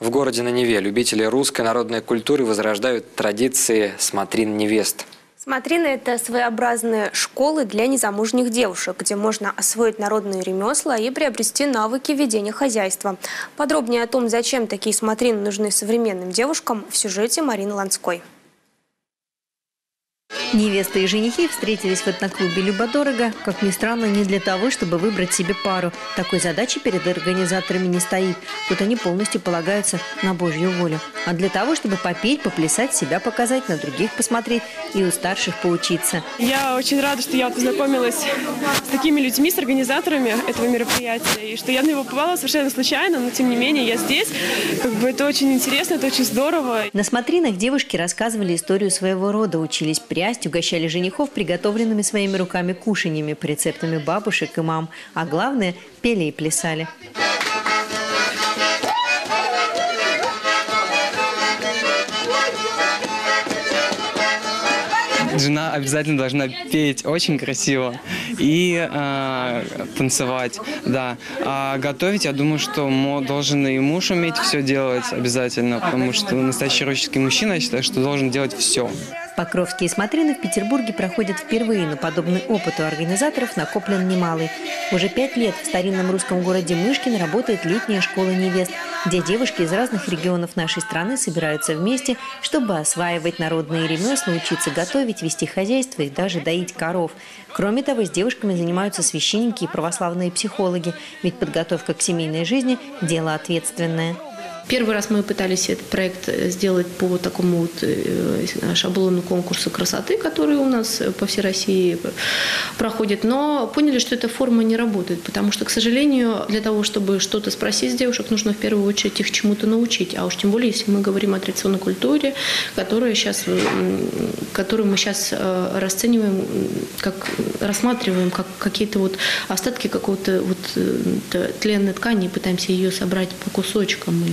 В городе на Неве любители русской народной культуры возрождают традиции «Смотрин невест». Смотрины – это своеобразные школы для незамужних девушек, где можно освоить народные ремесла и приобрести навыки ведения хозяйства. Подробнее о том, зачем такие смотрины нужны современным девушкам, в сюжете Марины Ланской. Невеста и женихи встретились в этноклубе «Любодорого», как ни странно, не для того, чтобы выбрать себе пару. Такой задачи перед организаторами не стоит. Тут они полностью полагаются на Божью волю. А для того, чтобы попеть, поплясать, себя показать, на других посмотреть и у старших поучиться. Я очень рада, что я вот познакомилась с такими людьми, с организаторами этого мероприятия, и что я на него попала совершенно случайно, но тем не менее я здесь. Как бы это очень интересно, это очень здорово. На смотринах девушки рассказывали историю своего рода, учились прясть, угощали женихов приготовленными своими руками кушаньями по рецептами бабушек и мам, а главное – пели и плясали. жена обязательно должна петь очень красиво и э, танцевать, да. А готовить, я думаю, что должен и муж уметь все делать обязательно, потому что настоящий русский мужчина, я считаю, что должен делать все. Покровские смотрины в Петербурге проходят впервые, но подобный опыт у организаторов накоплен немалый. Уже пять лет в старинном русском городе Мышкин работает летняя школа невест, где девушки из разных регионов нашей страны собираются вместе, чтобы осваивать народные ремесла, учиться готовить, вести хозяйство и даже доить коров. Кроме того, с девушками занимаются священники и православные психологи, ведь подготовка к семейной жизни – дело ответственное. Первый раз мы пытались этот проект э, сделать по такому вот э, шаблону конкурса красоты, который у нас по всей России проходит, но поняли, что эта форма не работает, потому что, к сожалению, для того, чтобы что-то спросить с девушек, нужно в первую очередь их чему-то научить, а уж тем более, если мы говорим о традиционной культуре, которая сейчас, которую мы сейчас э, расцениваем, как рассматриваем как какие-то вот остатки какого-то вот тленной ткани, пытаемся ее собрать по кусочкам и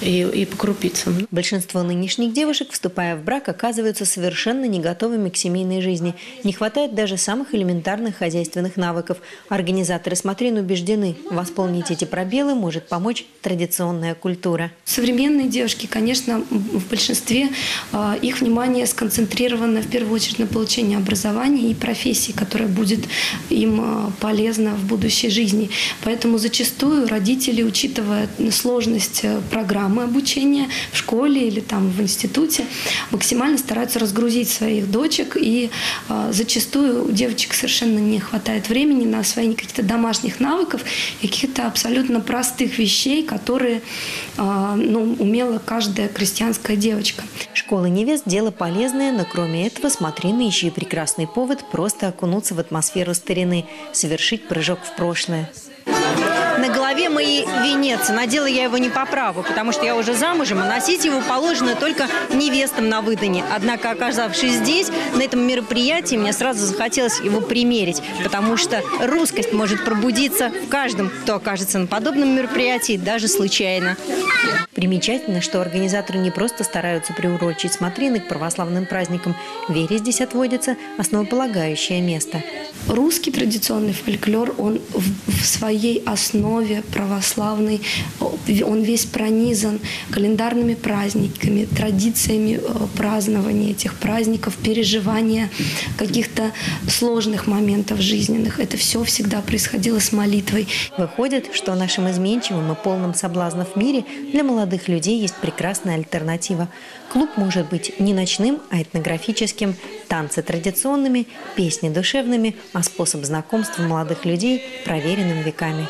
и, и по крупицам. Большинство нынешних девушек, вступая в брак, оказываются совершенно не готовыми к семейной жизни. Не хватает даже самых элементарных хозяйственных навыков. Организаторы смотрин убеждены, восполнить эти пробелы может помочь традиционная культура. Современные девушки, конечно, в большинстве а, их внимание сконцентрировано в первую очередь на получении образования и профессии, которая будет им а, полезна в будущей жизни. Поэтому зачастую родители, учитывая сложность э, программы, программы обучения в школе или там в институте, максимально стараются разгрузить своих дочек, и э, зачастую у девочек совершенно не хватает времени на освоение каких-то домашних навыков и каких-то абсолютно простых вещей, которые э, ну, умела каждая крестьянская девочка. Школа невест – дело полезное, но кроме этого смотрины еще и прекрасный повод просто окунуться в атмосферу старины, совершить прыжок в прошлое. Моей венец. Надела я его не по праву, потому что я уже замужем, а носить его положено только невестам на выдане. Однако, оказавшись здесь, на этом мероприятии, мне сразу захотелось его примерить, потому что русскость может пробудиться в каждом, кто окажется на подобном мероприятии, даже случайно. Примечательно, что организаторы не просто стараются приурочить смотрины к православным праздникам. Вере здесь отводится основополагающее место. Русский традиционный фольклор, он в своей основе православный, он весь пронизан календарными праздниками, традициями э, празднования этих праздников, переживания каких-то сложных моментов жизненных. Это все всегда происходило с молитвой. Выходит, что в нашем изменчивом и полном соблазнов мире для молодых людей есть прекрасная альтернатива. Клуб может быть не ночным, а этнографическим, танцы традиционными, песни душевными, а способ знакомства молодых людей проверенным веками.